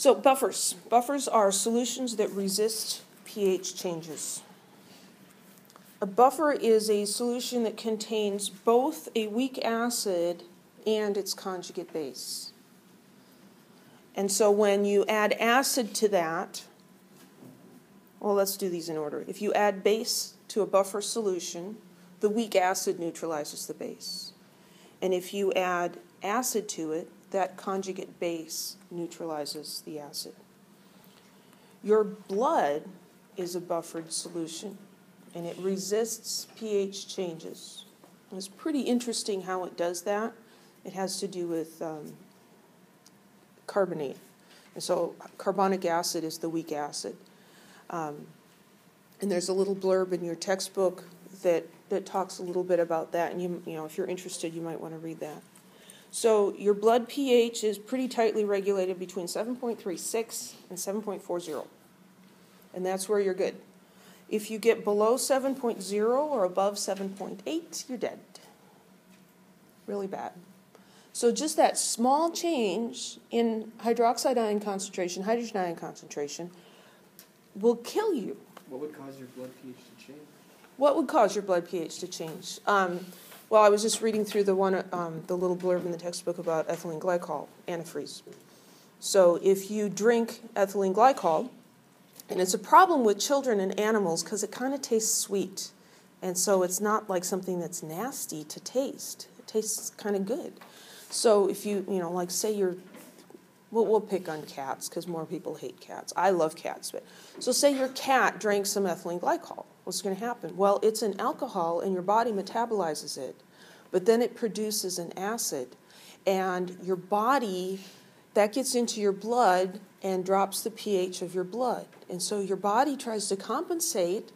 So, buffers. Buffers are solutions that resist pH changes. A buffer is a solution that contains both a weak acid and its conjugate base. And so when you add acid to that, well, let's do these in order. If you add base to a buffer solution, the weak acid neutralizes the base. And if you add acid to it, that conjugate base neutralizes the acid. Your blood is a buffered solution and it resists pH changes. It's pretty interesting how it does that. It has to do with um, carbonate. And so carbonic acid is the weak acid. Um, and there's a little blurb in your textbook that, that talks a little bit about that. And you, you know, if you're interested, you might want to read that. So your blood pH is pretty tightly regulated between 7.36 and 7.40. And that's where you're good. If you get below 7.0 or above 7.8, you're dead. Really bad. So just that small change in hydroxide ion concentration, hydrogen ion concentration, will kill you. What would cause your blood pH to change? What would cause your blood pH to change? Um, well, I was just reading through the one, um, the little blurb in the textbook about ethylene glycol, antifreeze. So if you drink ethylene glycol, and it's a problem with children and animals because it kind of tastes sweet, and so it's not like something that's nasty to taste. It tastes kind of good. So if you, you know, like say you're, we'll, we'll pick on cats because more people hate cats. I love cats, but so say your cat drank some ethylene glycol what's going to happen? Well, it's an alcohol and your body metabolizes it, but then it produces an acid. And your body, that gets into your blood and drops the pH of your blood. And so your body tries to compensate.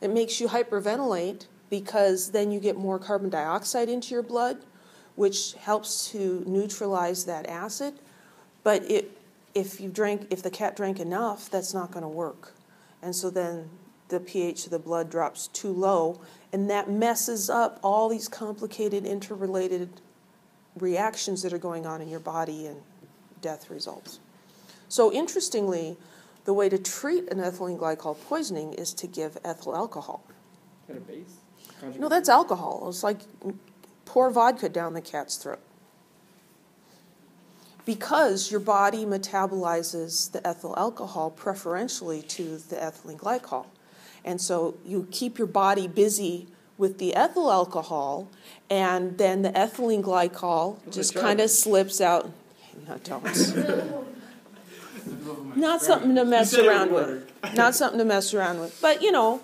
It makes you hyperventilate because then you get more carbon dioxide into your blood, which helps to neutralize that acid. But it, if you drank, if the cat drank enough, that's not going to work. And so then the pH of the blood drops too low, and that messes up all these complicated interrelated reactions that are going on in your body, and death results. So, interestingly, the way to treat an ethylene glycol poisoning is to give ethyl alcohol. At a base? No, that's alcohol. It's like pour vodka down the cat's throat. Because your body metabolizes the ethyl alcohol preferentially to the ethylene glycol. And so you keep your body busy with the ethyl alcohol, and then the ethylene glycol just kind of slips out. No, don't. Not something to mess around with. Not something to mess around with. But, you know,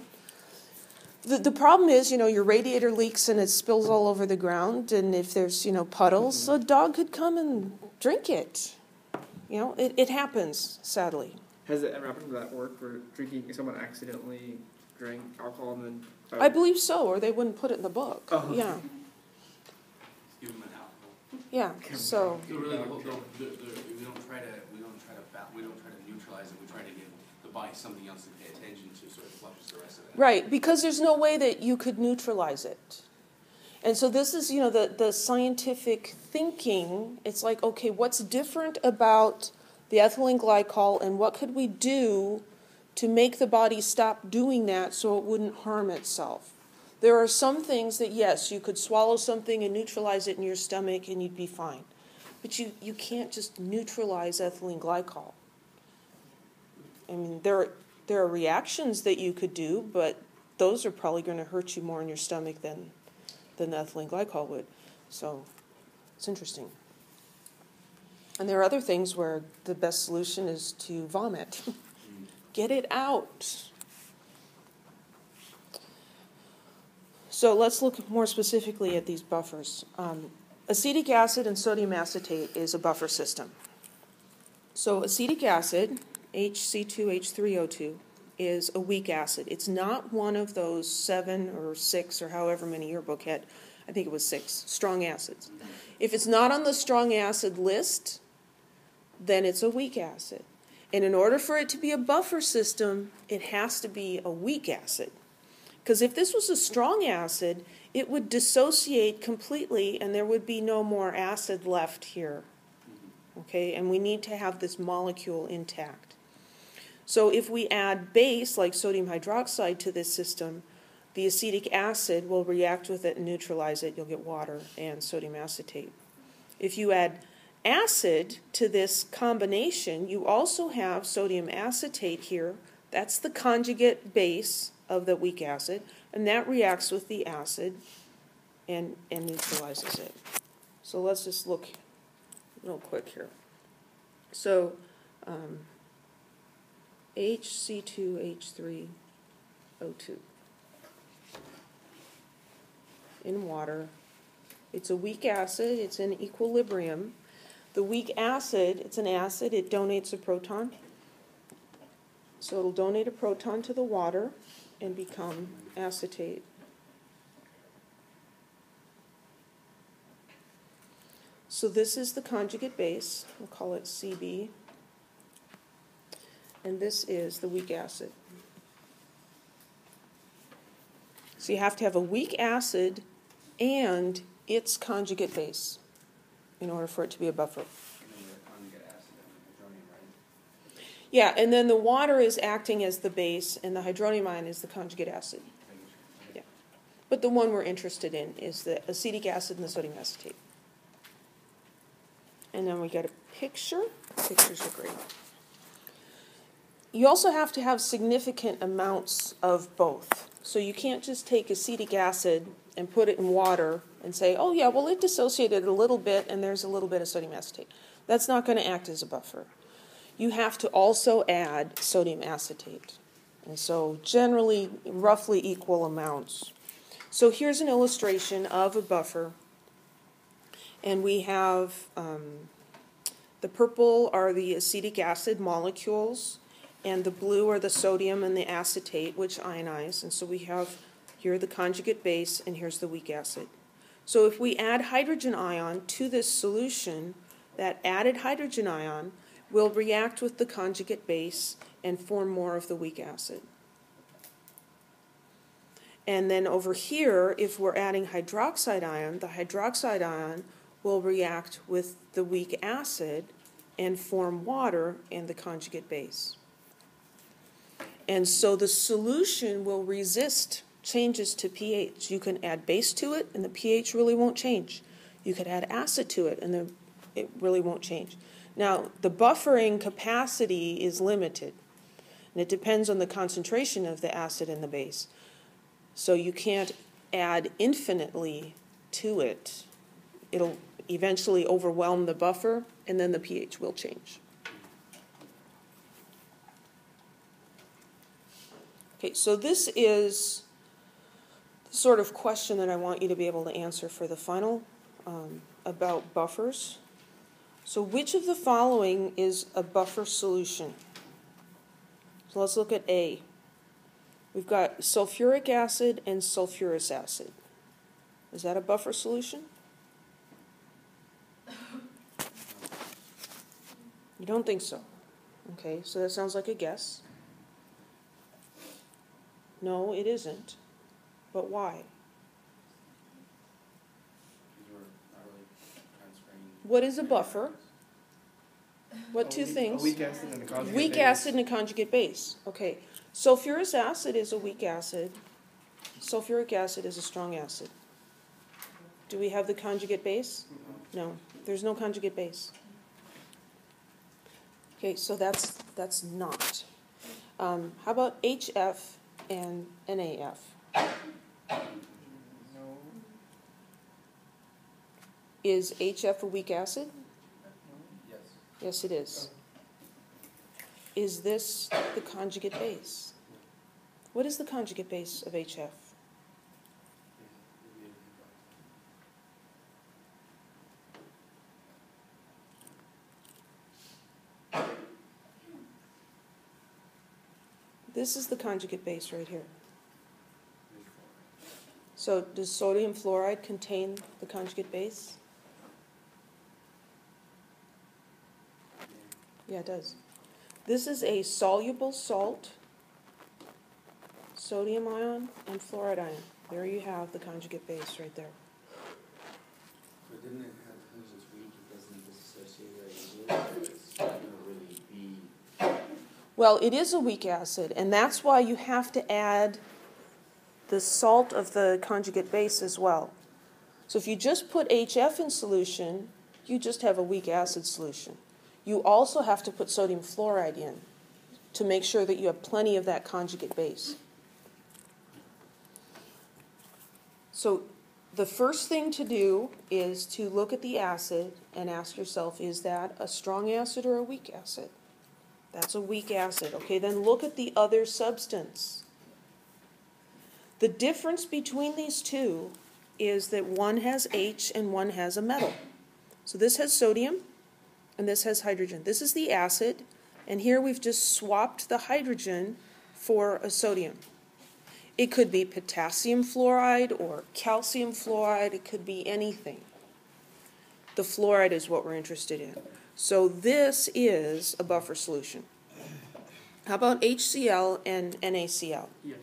the, the problem is, you know, your radiator leaks and it spills all over the ground, and if there's, you know, puddles, mm-hmm. a dog could come and drink it. You know, it, it happens, sadly. Has it ever happened that work where drinking someone accidentally drank alcohol and then? Uh, I believe so, or they wouldn't put it in the book. Oh. Yeah. Give them an alcohol. Yeah. So. So really, the whole, the, the, the, we don't try to we don't try to ba- we don't try to neutralize it. We try to give the body something else to pay attention to, so it flushes the rest of that. Right, because there's no way that you could neutralize it. And so this is, you know, the, the scientific thinking. It's like, okay, what's different about the ethylene glycol, and what could we do to make the body stop doing that so it wouldn't harm itself? There are some things that, yes, you could swallow something and neutralize it in your stomach and you'd be fine. But you, you can't just neutralize ethylene glycol. I mean, there there are reactions that you could do, but those are probably going to hurt you more in your stomach than, than the ethylene glycol would. So it's interesting. And there are other things where the best solution is to vomit. Get it out. So let's look more specifically at these buffers. Um, acetic acid and sodium acetate is a buffer system. So acetic acid, HC2H3O2, is a weak acid. It's not one of those seven or six or however many your book had. I think it was six strong acids. If it's not on the strong acid list, then it's a weak acid. And in order for it to be a buffer system, it has to be a weak acid. Because if this was a strong acid, it would dissociate completely and there would be no more acid left here. okay? And we need to have this molecule intact. So if we add base, like sodium hydroxide, to this system, the acetic acid will react with it and neutralize it. You'll get water and sodium acetate. If you add acid to this combination, you also have sodium acetate here. That's the conjugate base of the weak acid, and that reacts with the acid and, and neutralizes it. So let's just look real quick here. So um, HC2H3O2 in water. It's a weak acid, it's in equilibrium. The weak acid, it's an acid, it donates a proton. So it'll donate a proton to the water and become acetate. So this is the conjugate base, we'll call it CB. And this is the weak acid. So you have to have a weak acid and its conjugate base in order for it to be a buffer. Yeah, and then the water is acting as the base and the hydronium ion is the conjugate acid. Okay. But the one we're interested in is the acetic acid and the sodium acetate. And then we get a picture. Pictures are great. You also have to have significant amounts of both. So you can't just take acetic acid and put it in water and say, oh, yeah, well, it dissociated a little bit and there's a little bit of sodium acetate. That's not going to act as a buffer. You have to also add sodium acetate. And so, generally, roughly equal amounts. So, here's an illustration of a buffer. And we have um, the purple are the acetic acid molecules, and the blue are the sodium and the acetate, which ionize. And so we have here the conjugate base, and here's the weak acid. So if we add hydrogen ion to this solution, that added hydrogen ion will react with the conjugate base and form more of the weak acid. And then over here, if we're adding hydroxide ion, the hydroxide ion will react with the weak acid and form water and the conjugate base. And so the solution will resist changes to pH. You can add base to it and the pH really won't change. You could add acid to it and the, it really won't change. Now, the buffering capacity is limited, and it depends on the concentration of the acid and the base. So you can't add infinitely to it. It'll eventually overwhelm the buffer, and then the pH will change. Okay, so this is the sort of question that I want you to be able to answer for the final um, about buffers. So, which of the following is a buffer solution? So, let's look at A. We've got sulfuric acid and sulfurous acid. Is that a buffer solution? You don't think so? Okay, so that sounds like a guess. No, it isn't. But why? Because we're not really transferring. What is a buffer? What A two weak- things? A weak acid and a conjugate Weak base. acid and a conjugate base. Okay. Sulfurous acid is a weak acid. Sulfuric acid is a strong acid. Do we have the conjugate base? No, there's no conjugate base. Okay, so that's that's not. Um, how about HF and NAF? Is HF a weak acid? Yes. Yes, it is. Is this the conjugate base? What is the conjugate base of HF? This is the conjugate base right here. So does sodium fluoride contain the conjugate base? Yeah, it does. This is a soluble salt, sodium ion, and fluoride ion. There you have the conjugate base right there. But didn't it have, it's weak, it doesn't disassociate very easily? Well, it is a weak acid, and that's why you have to add the salt of the conjugate base as well. So if you just put HF in solution, you just have a weak acid solution. You also have to put sodium fluoride in to make sure that you have plenty of that conjugate base. So the first thing to do is to look at the acid and ask yourself, is that a strong acid or a weak acid? That's a weak acid. Okay, then look at the other substance. The difference between these two is that one has H and one has a metal. So this has sodium and this has hydrogen. This is the acid, and here we've just swapped the hydrogen for a sodium. It could be potassium fluoride or calcium fluoride, it could be anything. The fluoride is what we're interested in. So this is a buffer solution. How about HCl and NaCl? Yes.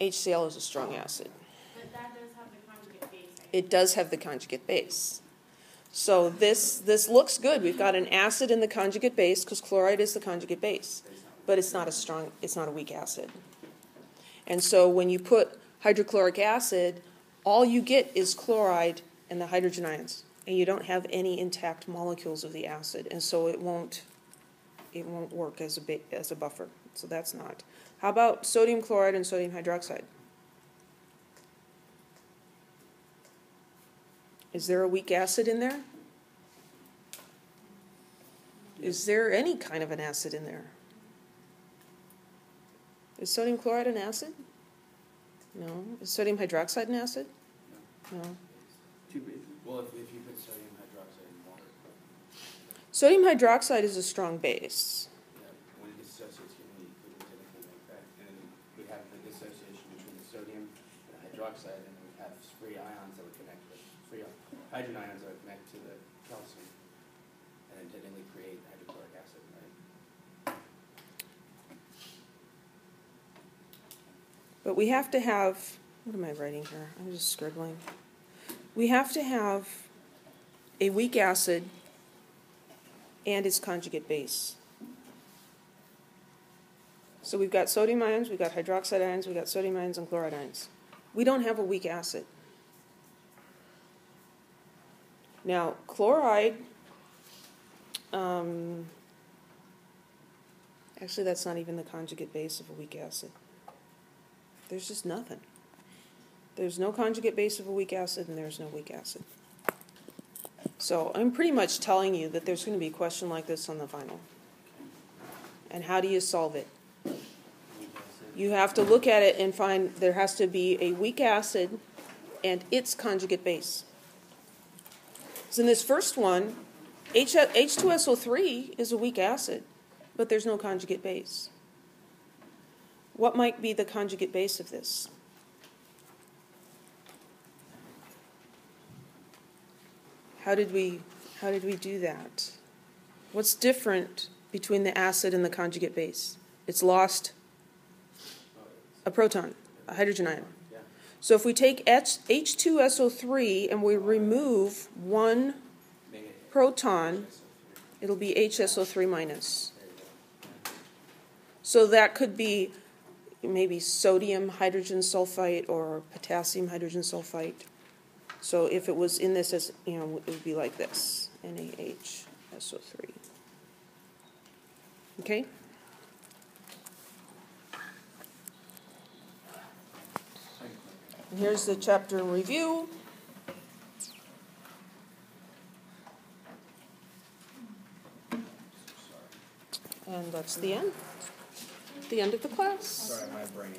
HCl? HCl is a strong acid. But that does have the conjugate base. I It does have the conjugate base. So this this looks good. We've got an acid in the conjugate base because chloride is the conjugate base, but it's not a strong it's not a weak acid. And so when you put hydrochloric acid, all you get is chloride and the hydrogen ions, and you don't have any intact molecules of the acid, and so it won't it won't work as a as a buffer. So that's not. How about sodium chloride and sodium hydroxide? Is there a weak acid in there? Is there any kind of an acid in there? Is sodium chloride an acid? No. Is sodium hydroxide an acid? No. Bases. Well, if, if you sodium hydroxide in water, Sodium hydroxide is a strong base. yeah, when it dissociates, you to typically make that, and we have the dissociation between the sodium and the hydroxide, and we have free ions that would connect with, free hydrogen ions that would connect to the calcium, and then technically create hydrochloric acid, right? But we have to have, what am I writing here? I'm just scribbling. We have to have a weak acid and its conjugate base. So we've got sodium ions, we've got hydroxide ions, we've got sodium ions and chloride ions. We don't have a weak acid. Now, chloride, um, actually, that's not even the conjugate base of a weak acid. There's just nothing. There's no conjugate base of a weak acid, and there's no weak acid. So I'm pretty much telling you that there's going to be a question like this on the final. And how do you solve it? You have to look at it and find there has to be a weak acid and its conjugate base. So in this first one, H- H2SO3 is a weak acid, but there's no conjugate base. What might be the conjugate base of this? How did we how did we do that? What's different between the acid and the conjugate base? It's lost a proton, a hydrogen ion. So if we take H- H2SO3 and we remove one proton, it'll be HSO3 minus. So that could be maybe sodium hydrogen sulfite or potassium hydrogen sulfite. So if it was in this as, you know, it would be like this, NaHSO3. Okay? Here's the chapter in review. And that's the end. The end of the class. Sorry, my brain.